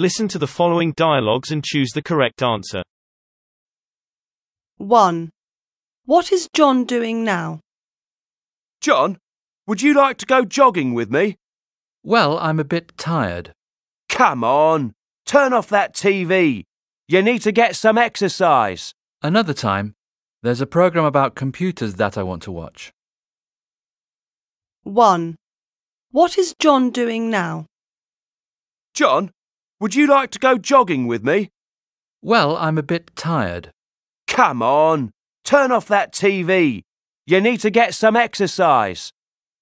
Listen to the following dialogues and choose the correct answer. 1. What is John doing now? John, would you like to go jogging with me? Well, I'm a bit tired. Come on, turn off that TV. You need to get some exercise. Another time, there's a program about computers that I want to watch. 1. What is John doing now? John, would you like to go jogging with me? Well, I'm a bit tired. Come on, turn off that TV. You need to get some exercise.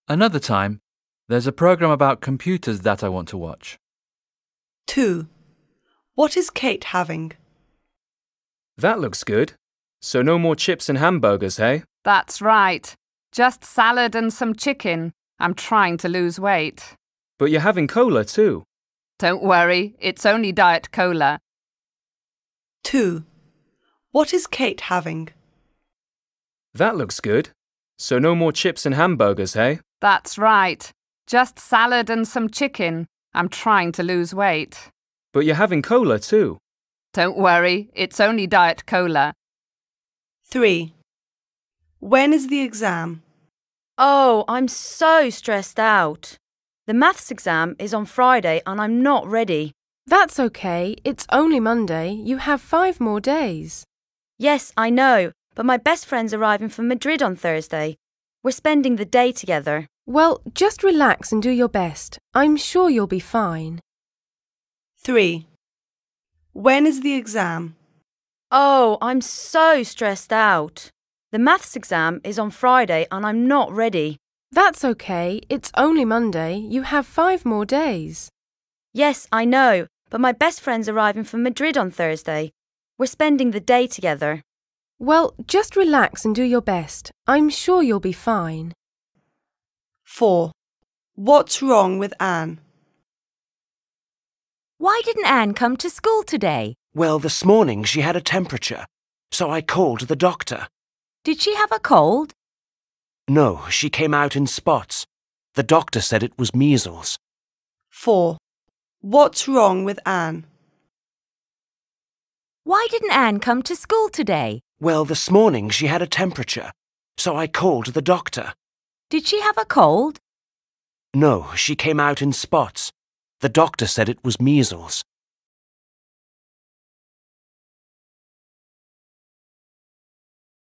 Another time, there's a program about computers that I want to watch. 2. What is Kate having? That looks good. So no more chips and hamburgers, hey? That's right. Just salad and some chicken. I'm trying to lose weight. But you're having cola too. Don't worry, it's only Diet Cola. 2. What is Kate having? That looks good. So no more chips and hamburgers, hey? That's right. Just salad and some chicken. I'm trying to lose weight. But you're having cola too. Don't worry, it's only Diet Cola. 3. When is the exam? Oh, I'm so stressed out. The maths exam is on Friday and I'm not ready. That's okay. It's only Monday. You have five more days. Yes, I know, but my best friend's arriving from Madrid on Thursday. We're spending the day together. Well, just relax and do your best. I'm sure you'll be fine. 3. When is the exam? Oh, I'm so stressed out. The maths exam is on Friday and I'm not ready. That's okay. It's only Monday. You have five more days. Yes, I know, but my best friend's arriving from Madrid on Thursday. We're spending the day together. Well, just relax and do your best. I'm sure you'll be fine. 4. What's wrong with Anne? Why didn't Anne come to school today? Well, this morning she had a temperature, so I called the doctor. Did she have a cold? No, she came out in spots. The doctor said it was measles. 4. What's wrong with Anne? Why didn't Anne come to school today? Well, this morning she had a temperature, so I called the doctor. Did she have a cold? No, she came out in spots. The doctor said it was measles.